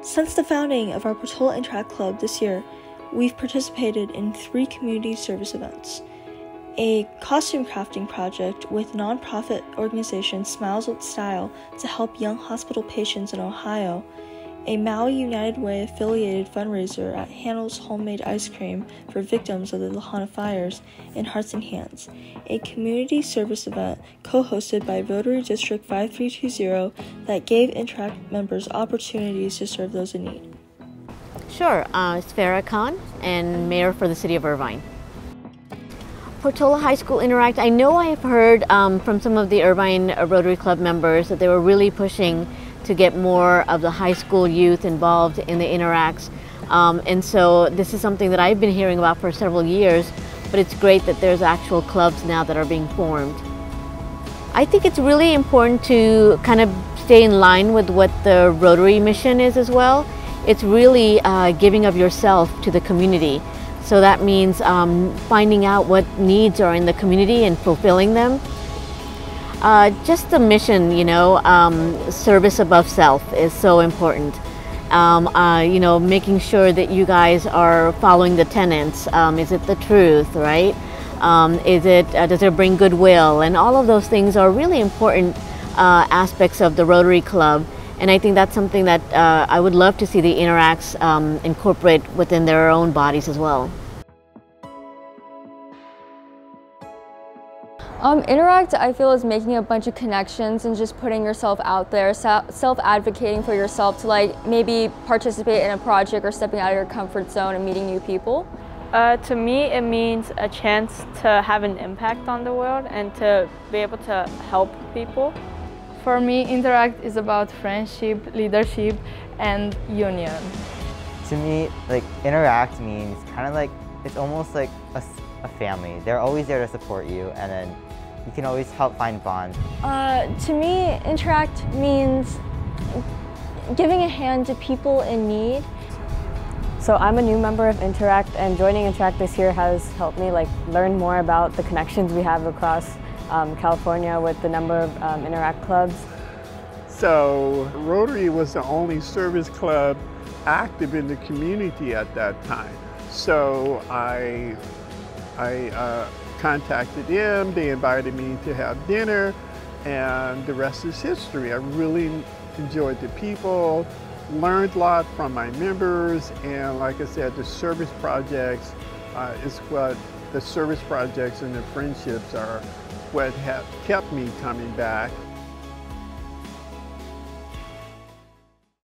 Since the founding of our Portola Interact Club this year, we've participated in three community service events. A costume crafting project with nonprofit organization Smiles with Style to help young hospital patients in Ohio, a Maui United Way affiliated fundraiser at Handel's Homemade Ice Cream for victims of the Lahaina fires, and Hearts and Hands, a community service event co hosted by Rotary District 5320 that gave Interact members opportunities to serve those in need. Sure, uh, it's Farrah Khan and Mayor for the City of Irvine. Portola High School Interact, I know I have heard um, from some of the Irvine Rotary Club members that they were really pushing to get more of the high school youth involved in the Interacts. Um, and so this is something that I've been hearing about for several years, but it's great that there's actual clubs now that are being formed. I think it's really important to kind of stay in line with what the Rotary mission is as well. It's really uh, giving of yourself to the community. So that means um, finding out what needs are in the community and fulfilling them. Uh, just the mission, you know, um, service above self is so important. Um, uh, you know, making sure that you guys are following the tenets. Um, is it the truth, right? Um, is it, uh, does it bring goodwill? And all of those things are really important uh, aspects of the Rotary Club. And I think that's something that uh, I would love to see the Interacts um, incorporate within their own bodies as well. Um, Interact, I feel, is making a bunch of connections and just putting yourself out there, self-advocating for yourself to like maybe participate in a project or stepping out of your comfort zone and meeting new people. Uh, to me, it means a chance to have an impact on the world and to be able to help people. For me, Interact is about friendship, leadership, and union. To me, like Interact means kind of like, it's almost like a, a family. They're always there to support you and then you can always help find bonds. Uh, to me, Interact means giving a hand to people in need. So I'm a new member of Interact and joining Interact this year has helped me like learn more about the connections we have across um, California with the number of um, Interact clubs. So Rotary was the only service club active in the community at that time. So I, I uh, contacted them, they invited me to have dinner, and the rest is history. I really enjoyed the people, learned a lot from my members, and like I said, the service projects uh, is what the service projects and the friendships are what have kept me coming back